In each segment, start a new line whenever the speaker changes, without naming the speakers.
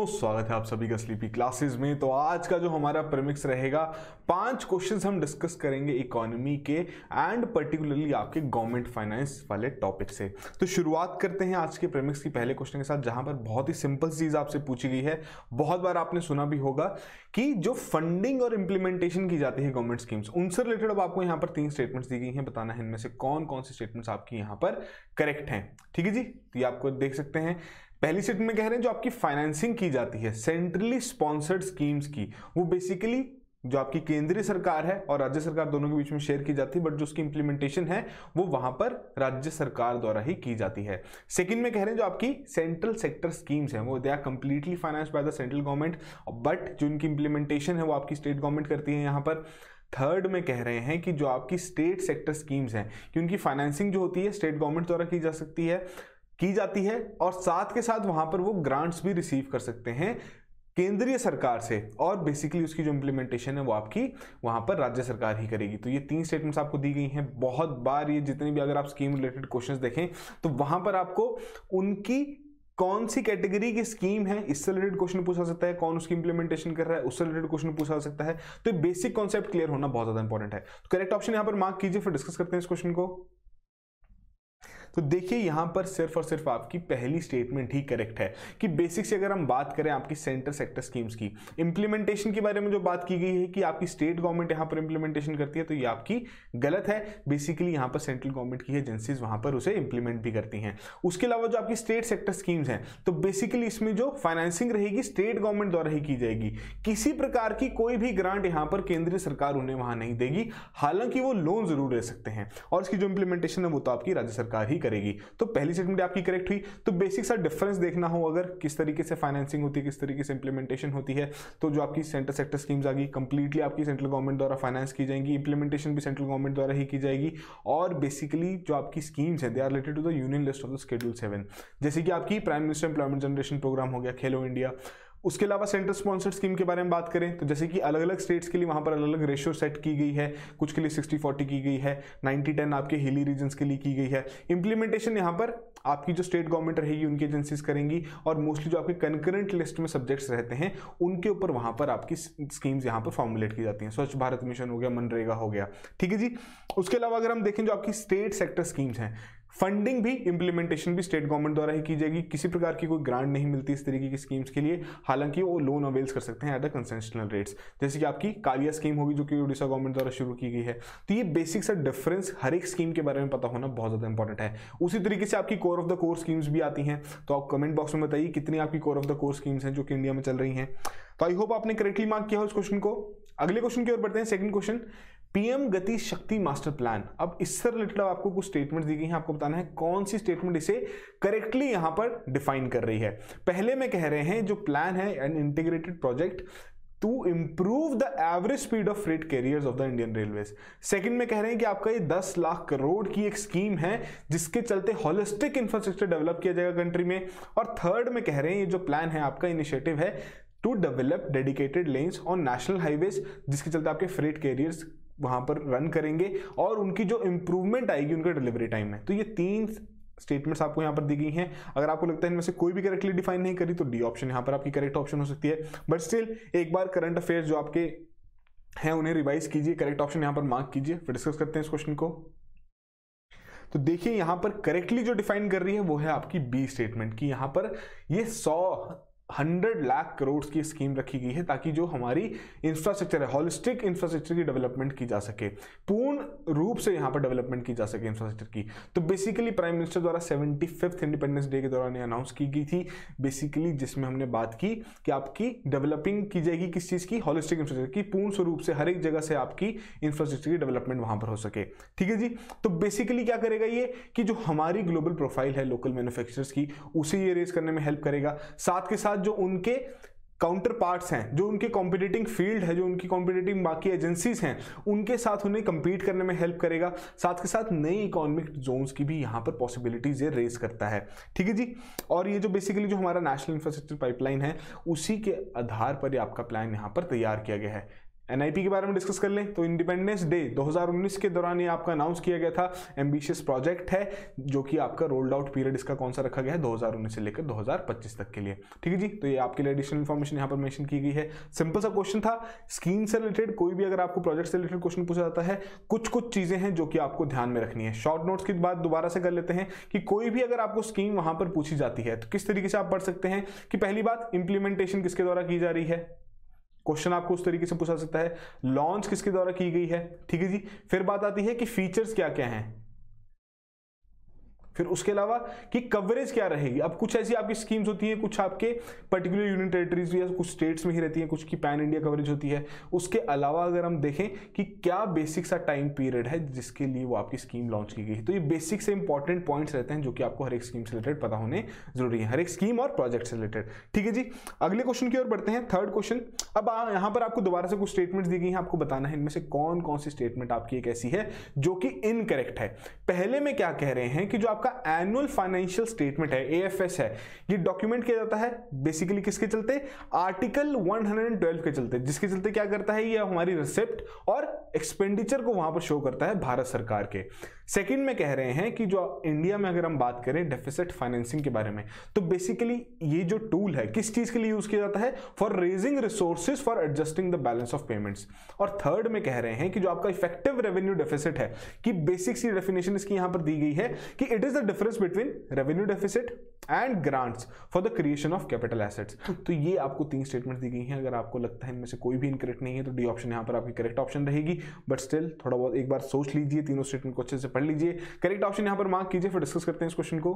दोस्तों स्वागत है आप सभी का स्लीपी क्लासेस में। तो आज का जो हमारा प्रेमिक्स रहेगा, पाँच क्वेश्चंस हम डिस्कस करेंगे इकोनॉमी के एंड पर्टिकुलरली आपके गवर्नमेंट फाइनेंस वाले टॉपिक से। तो शुरुआत करते हैं आज के प्रेमिक्स की पहले क्वेश्चन के साथ, जहाँ पर बहुत ही सिंपल चीज़ आपसे पूछी गई है। बहुत बार आपने सुना भी होगा कि जो फंडिंग और इंप्लीमेंटेशन की जाती है गवर्नमेंट स्कीम्स उनसे रिलेटेड अब आपको यहाँ पर तीन स्टेटमेंट्स दी गई हैं। बताना है इनमें से कौन कौन सी स्टेटमेंट्स आपकी यहाँ पर करेक्ट हैं। ठीक है जी? तो ये आपको देख सकते हैं। पहली सीट में कह रहे हैं जो आपकी फाइनेंसिंग की जाती है सेंट्रली स्पॉन्सर्ड स्कीम्स की। वो बेसिकली जो आपकी केंद्रीय सरकार है और राज्य सरकार दोनों के बीच में शेयर की जाती है बट जो उसकी इंप्लीमेंटेशन है, वो वहाँ पर राज्य सरकार द्वारा ही की जाती है। सेकंड में कह रहे हैं जो आपकी सेंट्रल सेक्टर स्कीम्स हैं, वो they are completely finance by the central government but जो इनकी इंप्लीमेंटेशन है, वो आपकी स्टेट गवर्नमेंट करती है यहाँ पर। थर्ड में कह रहे हैं कि जो आपकी स्टेट सेक्टर स्कीम्स हैं, कि उनकी फाइनेंसिंग जो होती है स्टेट गवर्नमेंट द्वारा की जा सकती है। की जाती है और साथ के साथ वहाँ पर वो ग्रांट्स भी रिसीव कर सकते हैं केंद्रीय सरकार से और बेसिकली उसकी जो इंप्लीमेंटेशन है वो आपकी वहाँ पर राज्य सरकार ही करेगी। तो ये तीन स्टेटमेंट्स आपको दी गई हैं। बहुत बार ये जितने भी अगर आप स्कीम रिलेटेड क्वेश्चंस देखें तो वहाँ पर आपको उनकी कौन सी कैटेगरी की स्कीम है, इससे रिलेटेड क्वेश्चन पूछा सकता है, कौन उसकी इंप्लीमेंटेशन कर रहा है, उससे रिलेटेड क्वेश्चन पूछा सकता है। तो बेसिक कॉन्सेप्ट क्लियर होना बहुत ज़्यादा इंपॉर्टेंट है। तो करेक्ट ऑप्शन यहाँ पर मार्क कीजिए, फिर डिस्कस करते हैं इस क्वेश्चन को। तो देखिए, यहाँ पर सिर्फ़ और सिर्फ़ आपकी पहली स्टेटमेंट ही करेक्ट है कि बेसिक से अगर हम बात करें आपकी सेंटर सेक्टर स्कीम्स की इंप्लीमेंटेशन के बारे में जो बात की गई है कि आपकी स्टेट गवर्नमेंट यहाँ पर इंप्लीमेंटेशन करती है तो ये आपकी गलत है। बेसिकली यहाँ पर सेंट्रल गवर्नमेंट की एजेंसीज वहाँ पर उसे इंप्लीमेंट भी करती हैं। उसके अलावा जो आपकी स्टेट सेक्टर स्कीम्स हैं तो बेसिकली इसमें जो फाइनेंसिंग रहेगी स्टेट गवर्नमेंट द्वारा ही की जाएगी। किसी प्रकार की कोई भी ग्रांट यहाँ पर केंद्रीय सरकार उन्हें वहाँ नहीं देगी। हालाँकि वो लोन ज़रूर ले सकते हैं और इसकी जो इंप्लीमेंटेशन है, वो तो आपकी राज्य सरकार ही करेगी। तो पहली स्टेटमेंट आपकी करेक्ट हुई। तो बेसिक सा डिफरेंस देखना हो अगर, किस तरीके से फाइनेंसिंग होती है, किस तरीके से इंप्लीमेंटेशन होती है तो जो आपकी सेंटर सेक्टर स्कीम्स आ गई कंप्लीटली आपकी सेंट्रल गवर्नमेंट द्वारा फाइनेंस की जाएँगी इंप्लीमेंटेशन भी सेंट्रल गवर्नमेंट द्वारा ही की जाएगी, और बेसिकली जो आपकी स्कीम्स है they are related to the union list of the schedule seven जैसे कि आपकी prime minister employment generation programme हो गया खेलो इंडिया उसके अलावा सेंटर स्पॉन्सर्ड स्कीम के बारे में बात करें तो जैसे कि अलग अलग स्टेट्स के लिए वहाँ पर अलग अलग रेशियो सेट की गई है। कुछ के लिए सिक्सटी फोर्टी की गई है नाइनटी टेन आपके हिली रीजन के लिए की गई है। इंप्लीमेंटेशन यहाँ पर आपकी जो स्टेट गवर्नमेंट रहेगी, उनकी एजेंसीज करेंगी और मोस्टली जो आपके कंकरेंट लिस्ट में सब्जेक्ट्स रहते हैं, उनके ऊपर वहाँ पर आपकी स्कीम्स यहाँ पर फॉर्मुलेट की जाती हैं। स्वच्छ भारत मिशन हो गया, मनरेगा हो गया। ठीक है जी? उसके अलावा अगर हम देखें जो आपकी स्टेट सेक्टर स्कीम्स हैं फंडिंग भी इंप्लीमेंटेशन भी स्टेट गवर्नमेंट द्वारा ही की जाएगी। किसी प्रकार की कोई ग्रांट नहीं मिलती इस तरीके की स्कीम्स के लिए। हालाँकि वो लोन अवेल्स कर सकते हैं एट द कंसेशनल रेट्स जैसे कि आपकी कालिया स्कीम होगी जो कि उड़ीसा गवर्नमेंट द्वारा शुरू की गई है। तो ये बेसिक सा डिफरेंस हर एक स्कीम के बारे में पता होना बहुत ज़्यादा इंपॉर्टेंट है। उसी तरीके से आपकी core of the core schemes भी आती हैं। तो आप कमेंट बॉक्स में बताइए कितनी आपकी core of the core schemes हैं जो कि इंडिया में चल रही हैं। तो आई होप आपने करेक्टली मार्क किया हो इस क्वेश्चन को। अगले क्वेश्चन की ओर बढ़ते हैं। सेकंड क्वेश्चन पीएम गति शक्ति मास्टर प्लान अब इससे रिलेटेड आपको कुछ स्टेटमेंट दी गई हैं, आपको बताना है कौन सी स्टेटमेंट इसे करेक्टली यहाँ पर डिफाइन कर रही है। पहले में कह रहे हैं जो प्लान है an integrated project to improve the average speed of freight carriers of the Indian railway second में कह रहे हैं कि आपका ये 10 लाख करोड़ की एक स्कीम है, जिसके चलते होलिस्टिक इंफ्रास्ट्रक्चर डेवलप किया जाएगा कंट्री में। और थर्ड में कह रहे हैं ये जो प्लान है, आपका इनिशिएटिव है to develop dedicated lanes on national highways जिसके चलते आपके फ्रेट कैरियर्स वहाँ पर रन करेंगे और उनकी जो इंप्रूवमेंट आएगी उनके डिलीवरी टाइम में। तो ये तीन स्टेटमेंट्स आपको यहाँ पर दी गई हैं। अगर आपको लगता है इनमें से कोई भी करेक्टली डिफाइन नहीं करी तो डी ऑप्शन यहाँ पर आपकी करेक्ट ऑप्शन हो सकती है। बट स्टिल एक बार करंट अफेयर्स जो आपके हैं, उन्हें रिवाइज कीजिए करेक्ट ऑप्शन यहाँ पर मार्क कीजिए। फिर डिस्कस करते हैं इस क्वेश्चन को। तो देखिए, यहाँ पर करेक्टली जो डिफाइन कर रही है, वो है आपकी बी स्टेटमेंट की। यहाँ पर ये सौ हंड्रेड लाख करोड़ की स्कीम रखी गई है ताकि जो हमारी इंफ्रास्ट्रक्चर है हॉलिस्टिक इंफ्रास्ट्रक्चर की डेवलपमेंट की जा सके। पूर्ण रूप से यहाँ पर डेवलपमेंट की जा सके इंफ्रास्ट्रक्चर की। तो बेसिकली प्राइम मिनिस्टर द्वारा सेवेंटी फिफ्थ इंडिपेंडेंस डे के दौरान अनाउंस की गई थी। बेसिकली जिसमें हमने बात की कि आपकी डेवलपिंग की जाएगी किस चीज़ की? हॉलिस्टिक इंफ्रास्ट्रक्चर की। पूर्ण स्वरूप से, हर एक जगह से आपकी इंफ्रास्ट्रक्चर की डेवलपमेंट वहाँ पर हो सके। ठीक है जी? तो बेसिकली क्या करेगा ये? कि जो हमारी ग्लोबल प्रोफ़ाइल है लोकल मैन्युफैक्चरर्स की, उसे ये रेज करने में हेल्प करेगा। साथ के साथ जो उनके काउंटर पार्ट्स हैं, जो उनके कॉम्पिटेटिंग फ़ील्ड है, जो उनकी कॉम्पिटेटिंग बाकी एजेंसीज हैं, उनके साथ उन्हें कंपीट करने में हेल्प करेगा। साथ के साथ नई इकोनॉमिक जोन्स की भी यहाँ पर पॉसिबिलिटीज ये रेज करता है। ठीक है जी? और ये जो बेसिकली जो हमारा नेशनल इंफ्रास्ट्रक्चर पाइपलाइन है, उसी के आधार पर ये आपका प्लान यहाँ पर तैयार किया गया है। एनआईपी के बारे में डिस्कस कर लें। तो इंडिपेंडेंस डे 2019 के दौरान ये आपका अनाउंस किया गया था। एम्बिशियस प्रोजेक्ट है, जो कि आपका रोल्ड आउट पीरियड इसका कौन सा रखा गया है? 2019 से लेकर 2025 तक के लिए। ठीक है जी? तो ये आपके लिए एडिशनल इन्फॉर्मेशन यहाँ पर मेंशन की गई है। सिंपल सा क्वेश्चन था। स्कीम से रिलेटेड कोई भी अगर आपको प्रोजेक्ट से रिलेटेड क्वेश्चन पूछा जाता है कुछ कुछ चीज़ें हैं जो कि आपको ध्यान में रखनी है। शॉर्ट नोट्स की बात दोबारा से कर लेते हैं कि कोई भी अगर आपको स्कीम वहाँ पर पूछी जाती है तो किस तरीके से आप पढ़ सकते हैं कि पहली बात इंप्लीमेंटेशन किसके द्वारा की जा रही है? क्वेश्चन आपको उस तरीके से पूछा सकता है। लॉन्च किसके द्वारा की गई है? ठीक है जी। फिर बात आती है कि फीचर्स क्या क्या हैं? फिर उसके अलावा कि कवरेज क्या रहेगी? अब कुछ ऐसी आपकी स्कीम्स होती हैं, कुछ आपके पर्टिकुलर यूनियन टेरिटरीज या कुछ स्टेट्स में ही रहती हैं, कुछ की पैन इंडिया कवरेज होती है। उसके अलावा अगर हम देखें कि क्या बेसिक सा टाइम पीरियड है जिसके लिए वो आपकी स्कीम लॉन्च की गई है। तो ये बेसिक से इंपॉर्टेंट पॉइंट्स रहते हैं जो कि आपको हर एक स्कीम से रिलेटेड पता होने ज़रूरी है। हर एक स्कीम और प्रोजेक्ट से रिलेटेड ठीक है जी, अगले क्वेश्चन की ओर बढ़ते हैं थर्ड क्वेश्चन अब यहाँ पर आपको दोबारा से कुछ स्टेटमेंट दी गई हैं, आपको बताना है इनमें से कौन कौन सी स्टेटमेंट आपकी एक ऐसी है जो कि इनकरेक्ट है। पहले में क्या कह रहे हैं कि जो आपका एनुअल फाइनेंशियल स्टेटमेंट है एएफएस है, ये डॉक्यूमेंट किया जाता है बेसिकली किसके चलते? आर्टिकल 112 के चलते, जिसके चलते क्या करता है ये हमारी रिसिप्ट और एक्सपेंडिचर को वहाँ पर शो करता है भारत सरकार के। सेकंड में कह रहे हैं कि जो इंडिया में अगर हम बात करें डेफिसिट फाइनेंसिंग के बारे में तो बेसिकली ये जो टूल है, किस चीज़ के लिए यूज़ किया जाता है? For raising resources for adjusting the balance of payments और थर्ड में कह रहे हैं कि जो आपका इफ़ेक्टिव रेवेन्यू डेफिसिट है, कि बेसिक सी डेफिनेशन इसकी यहाँ पर दी गई है कि it is the difference between revenue deficit and grants for the creation of capital assets तो ये आपको तीन स्टेटमेंट दी गई हैं। अगर आपको लगता है इनमें से कोई भी इनकरेक्ट नहीं है तो डी ऑप्शन यहाँ पर आपकी करेक्ट ऑप्शन रहेगी। बट स्टिल थोड़ा बहुत एक बार सोच लीजिए, तीनों स्टेटमेंट को अच्छे से पढ़ लीजिए। करेक्ट ऑप्शन यहाँ पर मार्क कीजिए, फिर डिस्कस करते हैं इस क्वेश्चन को।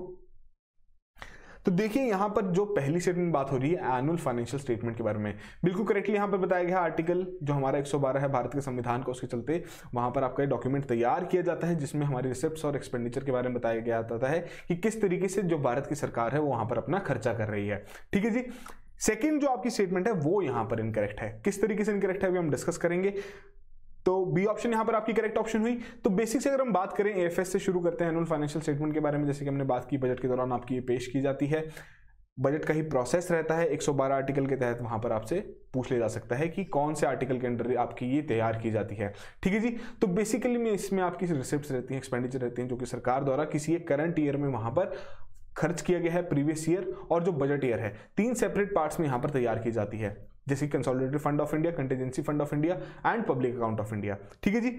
तो देखिए, यहाँ पर जो पहली स्टेटमेंट बात हो रही है एनुअल फाइनेंशियल स्टेटमेंट के बारे में। बिल्कुल करेक्टली यहाँ पर बताया गया आर्टिकल जो हमारा 112 है, भारत के संविधान का उसके चलते वहाँ पर आपका डॉक्यूमेंट तैयार किया जाता है, जिसमें हमारी रिसिप्ट और एक्सपेंडिचर के बारे में बताया गया जाता है कि किस तरीके से जो भारत की सरकार है, वो वहाँ पर अपना खर्चा कर रही है। ठीक है जी? सेकेंड जो आपकी स्टेटमेंट है, वो यहाँ पर इनकरेक्ट है। किस तरीके से इनकरेक्ट है, अभी हम डिस्कस करेंगे। तो बी ऑप्शन यहाँ पर आपकी करेक्ट ऑप्शन हुई। तो बेसिक से अगर हम बात करें एफएस से शुरू करते हैं एनुअल फाइनेंशियल स्टेटमेंट के बारे में, जैसे कि हमने बात की बजट के दौरान आपकी ये पेश की जाती है। बजट का ही प्रोसेस रहता है। 112 आर्टिकल के तहत वहाँ पर आपसे पूछ लिया जा सकता है कि कौन से आर्टिकल के अंडर आपकी ये तैयार की जाती है। ठीक है जी? तो बेसिकली में इसमें आपकी रिसिप्ट रहती हैं एक्सपेंडिचर रहती हैं, जो कि सरकार द्वारा किसी एक करंट ईयर में वहाँ पर खर्च किया गया है प्रीवियस ईयर और जो बजट ईयर है। तीन सेपरेट पार्ट्स में यहाँ पर तैयार की जाती है। जैसे consolidated fund of India contingency fund of India and public account of India ठीक है जी?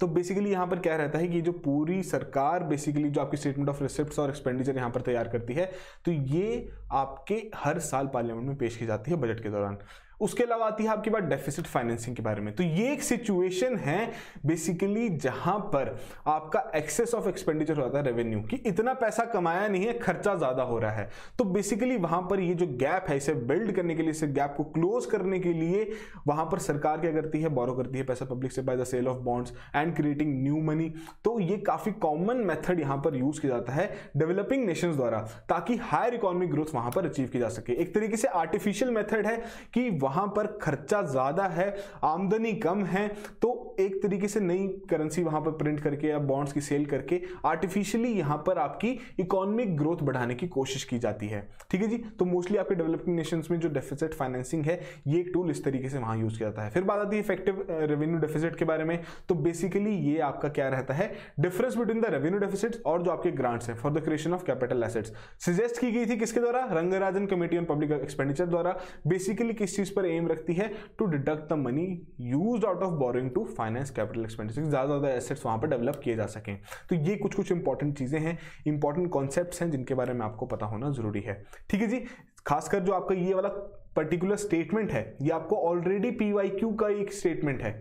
तो बेसिकली यहाँ पर क्या रहता है कि जो पूरी सरकार बेसिकली जो आपकी स्टेटमेंट ऑफ़ रिसिप्ट और एक्सपेंडिचर यहाँ पर तैयार करती है तो ये आपके हर साल पार्लियामेंट में पेश की जाती है बजट के दौरान। उसके अलावा आती है आपकी बात डेफिसिट फाइनेंसिंग के बारे में। तो ये एक सिचुएशन है बेसिकली जहाँ पर आपका एक्सेस ऑफ़ एक्सपेंडिचर होता है रेवेन्यू कि। इतना पैसा कमाया नहीं है, खर्चा ज़्यादा हो रहा है। तो बेसिकली वहाँ पर ये जो गैप है, इसे बिल्ड करने के लिए, इसे गैप को क्लोज करने के लिए, वहाँ पर सरकार क्या करती है? बोरो करती है पैसा पब्लिक से by the sale of bonds and creating new money तो ये काफ़ी कॉमन मेथड यहाँ पर यूज़ किया जाता है डेवलपिंग नेशंस द्वारा, ताकि हायर इकोनॉमिक ग्रोथ वहाँ पर अचीव की जा सके। एक तरीके से आर्टिफिशियल मेथड है कि वहाँ पर खर्चा ज़्यादा है, आमदनी कम है तो एक तरीके से नई करेंसी वहाँ पर प्रिंट करके या बॉन्ड्स की सेल करके आर्टिफिशियली यहाँ पर आपकी इकोनॉमिक ग्रोथ बढ़ाने की कोशिश की जाती है। ठीक है जी? तो मोस्टली आपके डेवलपिंग नेशंस में जो डेफिसिट फाइनेंसिंग है, ये टूल इस तरीके से वहाँ यूज़ किया जाता है। फिर बात आती है इफ़ेक्टिव रेवेन्यू डेफिसिट के बारे में तो बेसिकली ये आपका क्या रहता है? Difference between the revenue deficit और जो आपके ग्रांट्स है for the creation of capital assets suggest की गई थी किसके द्वारा? Rangarajan committee on public expenditure द्वारा। बेसिकली किस चीज़ पर एम रखती है to deduct the money use out of borrowing to finance capital expenditure ज़्यादा ज़्यादा एसेट्स वहाँ पर डेवलप किए जा सकें। तो ये कुछ कुछ इंपॉर्टेंट चीज़ें हैं इंपॉर्टेंट कॉन्सेप्ट हैं, जिनके बारे में आपको पता होना ज़रूरी है। ठीक है जी? खासकर जो आपका ये वाला पर्टिकुलर स्टेटमेंट है, ये आपको ऑलरेडी पीवाईक्यू का एक स्टेटमेंट है।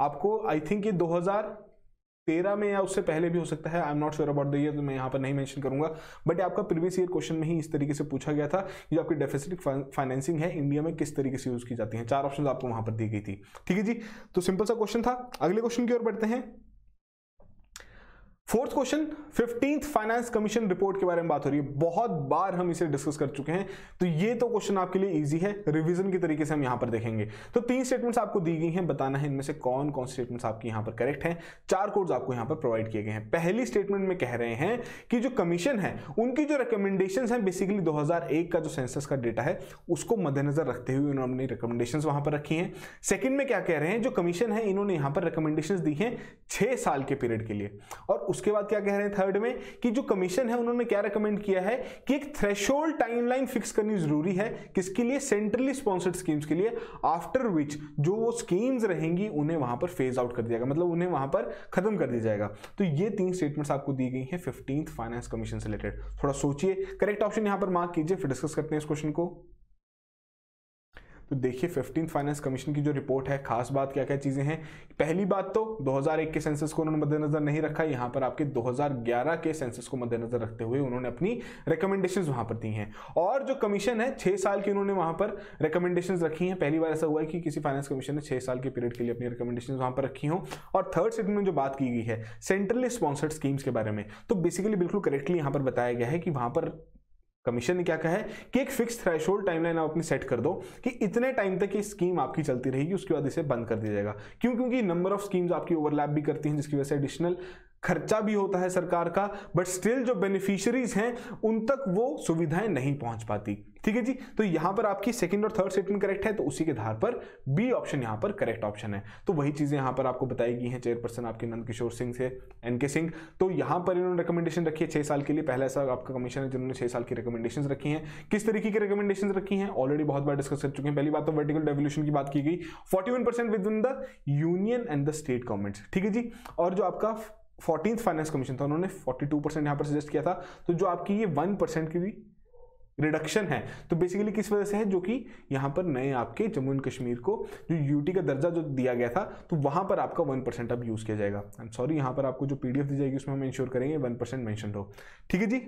आपको आई थिंक ये 2000 तेरह में या उससे पहले भी हो सकता है I am not sure about the year तो मैं यहाँ पर नहीं मेंशन करूँगा। बट आपका प्रीवियस ईयर क्वेश्चन में ही इस तरीके से पूछा गया था जो आपकी डेफिसिट फाइनेंसिंग है इंडिया में किस तरीके से यूज़ की जाती है। चार ऑप्शन आपको वहाँ पर दी गई थी। ठीक है जी तो सिंपल सा क्वेश्चन था। अगले क्वेश्चन की ओर बढ़ते हैं। Fourth question fifteenth finance commission report के बारे में बात हो रही है। बहुत बार हम इसे डिस्कस कर चुके हैं। तो ये तो क्वेश्चन आपके लिए इजी है। रिवीजन की तरीके से हम यहाँ पर देखेंगे। तो तीन स्टेटमेंट्स आपको दी गई हैं। बताना है इनमें से कौन कौन स्टेटमेंट्स आपकी यहाँ पर करेक्ट हैं। चार कोड्स आपको यहाँ पर प्रोवाइड किए गए हैं। पहली स्टेटमेंट में कह रहे हैं कि जो कमीशन है, उनकी जो रिकमेंडेशन है बेसिकली दो हज़ार एक का जो सेंसस का डेटा है, उसको मद्देनजर रखते हुए उन्होंने रिकमेंडेशन वहाँ पर रखी है। सेकेंड में क्या कह रहे हैं? जो कमीशन है, इन्होंने यहाँ पर रिकमेंडेशन दी है छह साल के पीरियड के लिए। और उसके बाद क्या कह रहे हैं थर्ड में कि जो कमीशन है, उन्होंने क्या रिकमेंड किया है कि एक थ्रेशोल्ड टाइमलाइन फिक्स करनी ज़रूरी है किसके लिए? सेंट्रली स्पॉन्सर्ड स्कीम्स के लिए आफ्टर विच जो वो स्कीम्स रहेंगी, उन्हें वहाँ पर फ़ेज़ आउट कर दिया जाएगा। मतलब उन्हें वहाँ पर खत्म कर दिया जाएगा। तो ये तीन स्टेटमेंट्स आपको दी गई है फिफ्टींथ फाइनेंस कमीशन से रिलेटेड थोड़ा सोचिए। करेक्ट ऑप्शन यहाँ पर मार्क कीजिए, फिर डिस्कस करते हैं इस क्वेश्चन को। तो देखिए फिफ्टीन फाइनेंस कमीशन की जो रिपोर्ट है, खास बात क्या क्या चीज़ें हैं? पहली बात तो 2001 के सेंसस को उन्होंने मद्देनजर नहीं रखा, यहाँ पर आपके 2011 के सेंसस को मद्देनजर रखते हुए उन्होंने अपनी रिकमेंडेशन वहाँ पर दी हैं। और जो कमीशन है, छह साल की उन्होंने वहाँ पर रिकमेंडेशन रखी हैं। पहली बार ऐसा हुआ है कि किसी फाइनेंस कमीशन ने छह साल के पीरियड के लिए अपनी रिकमेंडेशन वहाँ पर रखी हो। और थर्ड सेटमेंट में जो बात की गई है सेंट्रली स्पॉन्सर्ड स्कीम्स के बारे में। तो बेसिकली बिल्कुल करेक्टली यहाँ पर बताया गया है कि वहाँ पर कमीशन ने क्या कहा है कि एक फिक्स थ्रेशोल्ड टाइमलाइन आप अपनी सेट कर दो कि इतने टाइम तक ये स्कीम आपकी चलती रहेगी, उसके बाद इसे बंद कर दिया जाएगा। क्यों? क्योंकि नंबर ऑफ़ स्कीम्स आपकी ओवरलैप भी करती हैं, जिसकी वजह से एडिशनल खर्चा भी होता है सरकार का बट स्टिल जो बेनिफिशियरीज हैं, उन तक वो सुविधाएँ नहीं पहुँच पाती। ठीक है जी? तो यहाँ पर आपकी सेकंड और थर्ड स्टेटमेंट करेक्ट है तो उसी के आधार पर बी ऑप्शन यहाँ पर करेक्ट ऑप्शन है। तो वही चीज़ें यहाँ पर आपको बताई गई हैं। चेयरपर्सन आपके नंद किशोर सिंह से एनके सिंह। तो यहाँ पर इन्होंने रिकमेंडेशन रखी है छह साल के लिए। पहला ऐसा आपका कमीशन है, जिन्होंने छह साल की रिकमेंडेशन रखी है। किस तरीके की रिकमेंडेशन रखी है? ऑलरेडी बहुत बार डिस्कस कर चुके हैं। पहली बात तो वर्टिकल डेवल्यूशन की बात की गई। Forty within the union and the state government ठीक है जी? और जो आपका फोर्टीन फाइनेंस कमीशन था, उन्होंने 42 परसेंट यहाँ पर सजेस्ट किया था। तो जो आपकी ये वन परसेंट की भी रिडक्शन है तो बेसिकली किस वजह से है? जो कि यहाँ पर नए आपके जम्मू एंड कश्मीर को जो यूटी का दर्जा जो दिया गया था तो वहाँ पर आपका वन परसेंट अब यूज़ किया जाएगा। एम सॉरी यहाँ पर आपको जो पीडीएफ दी जाएगी, उसमें हम इंश्योर करेंगे, वन परसेंट मैंशन हो। ठीक है जी?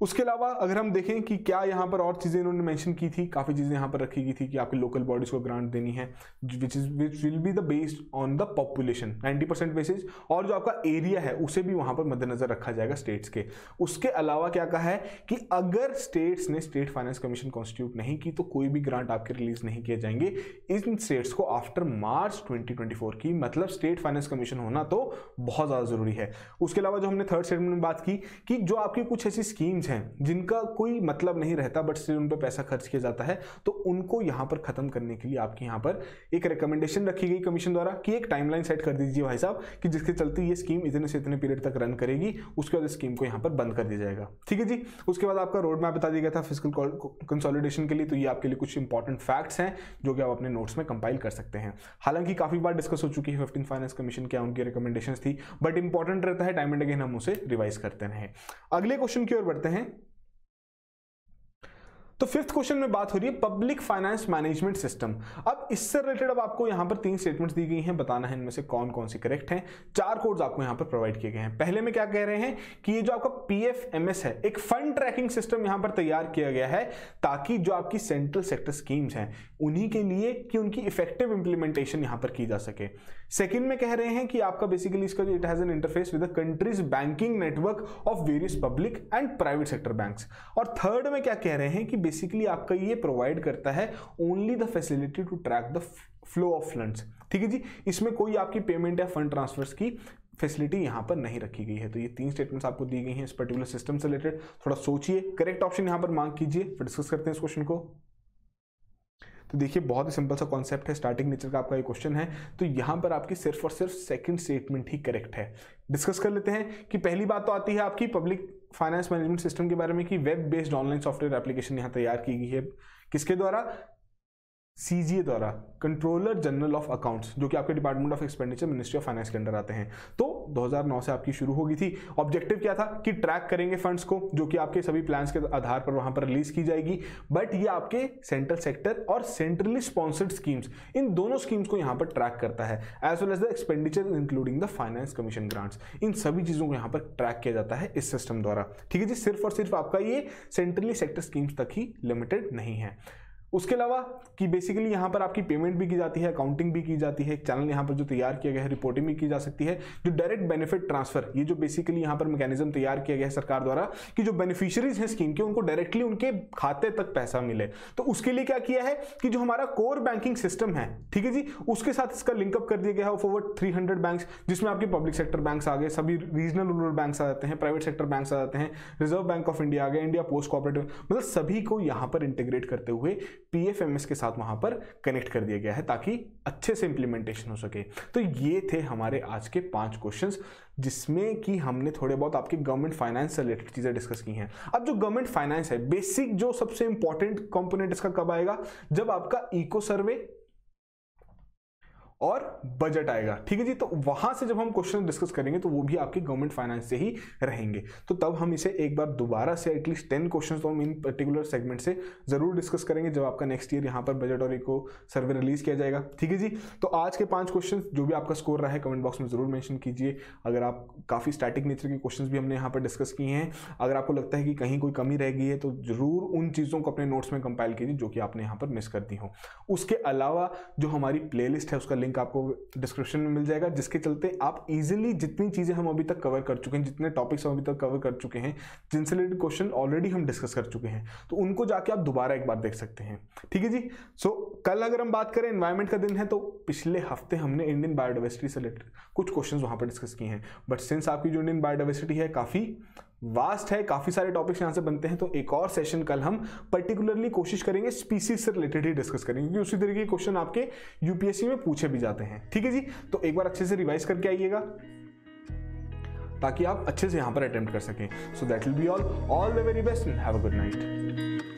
उसके अलावा अगर हम देखें कि क्या यहाँ पर और चीज़ें इन्होंने मेंशन की थी, काफ़ी चीज़ें यहाँ पर रखी गई थी कि आपके लोकल बॉडीज को ग्रांट देनी है which is which will be the based on the population 90 percent basis और जो आपका एरिया है, उसे भी वहाँ पर मद्देनजर रखा जाएगा स्टेट्स के। उसके अलावा क्या कहा है कि अगर स्टेट्स ने स्टेट फाइनेंस कमीशन कॉन्स्टिट्यूट नहीं की तो कोई भी ग्रांट आपके रिलीज़ नहीं किए जाएँगे। इन स्टेट्स को आफ्टर मार्च ट्वेंटी की मतलब स्टेट फाइनेंस कमीशन होना तो बहुत ज़्यादा ज़रूरी है। उसके अलावा जो हमने थर्ड स्टेटमेंट में बात की कि जो आपकी कुछ ऐसी स्कीम्स स्कीम्स हैं जिनका कोई मतलब नहीं रहता बट स्टिल उन पर पैसा खर्च किया जाता है तो उनको यहाँ पर खत्म करने के लिए आपके यहाँ पर एक रिकमेंडेशन रखी गई कमीशन द्वारा कि एक टाइमलाइन सेट कर दीजिए भाई साहब, कि जिसके चलते ये स्कीम इतने से इतने पीरियड तक रन करेगी, उसके बाद स्कीम को यहाँ पर बंद कर दिया जाएगा। ठीक है जी? उसके बाद आपका रोड मैप बता दिया गया था फ़िज़िकल कंसोलिडेशन के लिए तो ये आपके लिए कुछ इंपॉर्टेंट फैक्ट्स हैं, जो कि आप अपने नोट्स में कंपाइल कर सकते हैं। हालाँकि काफ़ी बार डिस्कस हो चुकी है फिफ्टीन फाइनेंस कमीशन क्या उनकी रिकमेंडेशन थी बट इंपॉर्टेंट रहता है टाइम एंड अगेन हम उसे रिवाइज करते रहे। अगले क्वेश्चन की ओर बढ़ते हैं। तो फिफ्थ क्वेश्चन में बात हो रही है पब्लिक फाइनेंस मैनेजमेंट सिस्टम अब इससे रिलेटेड अब आपको यहाँ पर तीन स्टेटमेंट्स दी गई हैं, बताना है इनमें से कौन कौन सी करेक्ट हैं। चार कोड्स आपको यहाँ पर प्रोवाइड किए गए हैं। पहले में क्या कह रहे हैं कि ये जो आपका पीएफएमएस है, एक फंड ट्रैकिंग सिस्टम यहाँ पर तैयार किया गया है ताकि जो आपकी सेंट्रल सेक्टर स्कीम्स हैं, उन्हीं के लिए कि उनकी इफ़ेक्टिव इंप्लीमेंटेशन यहाँ पर की जा सके। सेकेंड में कह रहे हैं कि आपका बेसिकली इसका जो it has an interface with the country's banking network of various public and private sector banks और थर्ड में क्या कह रहे हैं कि बेसिकली आपका ये प्रोवाइड करता है only the facility to track the flow of funds ठीक है जी? इसमें कोई आपकी पेमेंट या फंड ट्रांसफर्स की फैसिलिटी यहाँ पर नहीं रखी गई है। तो ये तीन स्टेटमेंट्स आपको दी गई हैं इस पर्टिकुलर सिस्टम से रिलेटेड थोड़ा सोचिए करेक्ट ऑप्शन यहाँ पर मांग कीजिए, फिर डिस्कस करते हैं इस क्वेश्चन को। तो देखिए, बहुत ही सिंपल सा कॉन्सेप्ट है स्टार्टिंग नेचर का आपका ये क्वेश्चन है। तो यहाँ पर आपकी सिर्फ़ और सिर्फ़ सेकंड स्टेटमेंट ही करेक्ट है। डिस्कस कर लेते हैं कि पहली बात तो आती है आपकी पब्लिक फाइनेंस मैनेजमेंट सिस्टम के बारे में कि web based online software application यहाँ तैयार की गई है। किसके द्वारा? सीजीए द्वारा कंट्रोलर जनरल ऑफ़ अकाउंट्स जो कि आपके department of expenditure ministry of finance के अंडर आते हैं। तो 2009 से आपकी शुरू होगी थी। ऑब्जेक्टिव क्या था? कि ट्रैक करेंगे फंड्स को, जो कि आपके सभी प्लान्स के आधार पर वहाँ पर रिलीज़ की जाएगी। बट ये आपके सेंट्रल सेक्टर और सेंट्रली स्पॉन्सर्ड स्कीम्स इन दोनों स्कीम्स को यहाँ पर ट्रैक करता है। As well as the expenditure including the finance commission grants इन सभी चीज़ों को यहाँ पर ट्रैक किया जाता है इस सिस्टम द्वारा। ठीक है जी? सिर्फ़ और सिर्फ़ आपका ये सेंट्रली सेक्टर स्कीम्स तक ही लिमिटेड नहीं है। उसके अलावा कि बेसिकली यहाँ पर आपकी पेमेंट भी की जाती है अकाउंटिंग भी की जाती है, एक चैनल यहाँ पर जो तैयार किया गया है रिपोर्टिंग भी की जा सकती है, जो डायरेक्ट बेनिफिट ट्रांसफ़र ये जो बेसिकली यहाँ पर मैकेनिज्म तैयार किया गया है सरकार द्वारा कि जो बेनिफिशियरीज हैं स्कीम के, उनको डायरेक्टली उनके खाते तक पैसा मिले। तो उसके लिए क्या किया है कि जो हमारा कोर बैंकिंग सिस्टम है, ठीक है जी, उसके साथ इसका लिंकअप कर दिया गया है ऑफ़ ओवर थ्री बैंक जिसमें आपके पब्लिक सेक्टर बैंक आ गए, सभी रीजनल रूरल बैंक आ जाते हैं प्राइवेट सेक्टर बैंक आ जाते हैं रिज़र्व बैंक ऑफ़ इंडिया आ गए इंडिया पोस्ट कॉपरेटिव मतलब सभी को यहाँ पर इंटीग्रेट करते हुए पीएफएमएस के साथ वहाँ पर कनेक्ट कर दिया गया है ताकि अच्छे से इंप्लीमेंटेशन हो सके। तो ये थे हमारे आज के पाँच क्वेश्चन जिसमें कि हमने थोड़े बहुत आपके गवर्नमेंट फाइनेंस से रिलेटेड चीज़ें डिस्कस की हैं। अब जो गवर्नमेंट फाइनेंस है बेसिक जो सबसे इंपॉर्टेंट कंपोनेंट इसका कब आएगा? जब आपका इको सर्वे और बजट आएगा। ठीक है जी? तो वहाँ से जब हम क्वेश्चन डिस्कस करेंगे तो वो भी आपके गवर्नमेंट फाइनेंस से ही रहेंगे। तो तब हम इसे एक बार दोबारा से एटलीस्ट टेन क्वेश्चन तो हम इन पर्टिकुलर सेगमेंट से ज़रूर डिस्कस करेंगे, जब आपका नेक्स्ट ईयर यहाँ पर बजट और इको सर्वे रिलीज़ किया जाएगा। ठीक है जी? तो आज के पाँच क्वेश्चन जो भी आपका स्कोर रहा है कमेंट बॉक्स में ज़रूर मैंशन कीजिए। अगर आप काफ़ी स्टैटिक नेचर के क्वेश्चन भी हमने यहाँ पर डिस्कस किए हैं, अगर आपको लगता है कि कहीं कोई कमी रह गई है तो ज़रूर उन चीज़ों को अपने नोट्स में कंपाइल कीजिए, जो कि आपने यहाँ पर मिस कर दी हो। उसके अलावा जो हमारी प्ले है, उसका लिंक आपको डिस्क्रिप्शन में मिल जाएगा जिसके चलते आप इजीली जितनी चीज़ें हम अभी तक कवर कर चुके हैं जितने टॉपिक्स हम अभी तक कवर कर चुके हैं जिनसे रिलेटेड क्वेश्चन ऑलरेडी हम डिस्कस कर चुके हैं तो उनको जाके आप दोबारा एक बार देख सकते हैं। ठीक है जी? सो so, कल अगर हम बात करें एनवायरमेंट का दिन है तो पिछले हफ़्ते हमने इंडियन बायोडाइवर्सिटी से रिलेटेड कुछ क्वेश्चन वहाँ पर डिस्कस किए हैं। बट सिंस आपकी जो इंडियन बायोडाइवर्सिटी है काफ़ी वास्ट है, काफ़ी सारे टॉपिक्स यहाँ से बनते हैं तो एक और सेशन कल हम पर्टिकुलरली कोशिश करेंगे स्पीसीज से रिलेटेड ही डिस्कस करेंगे, क्योंकि उसी तरीके के क्वेश्चन आपके यूपीएससी में पूछे भी जाते हैं। ठीक है जी? तो एक बार अच्छे से रिवाइज करके आइएगा, ताकि आप अच्छे से यहाँ पर अटेम्प्ट कर सकें। So that will be all all the very best and have a good night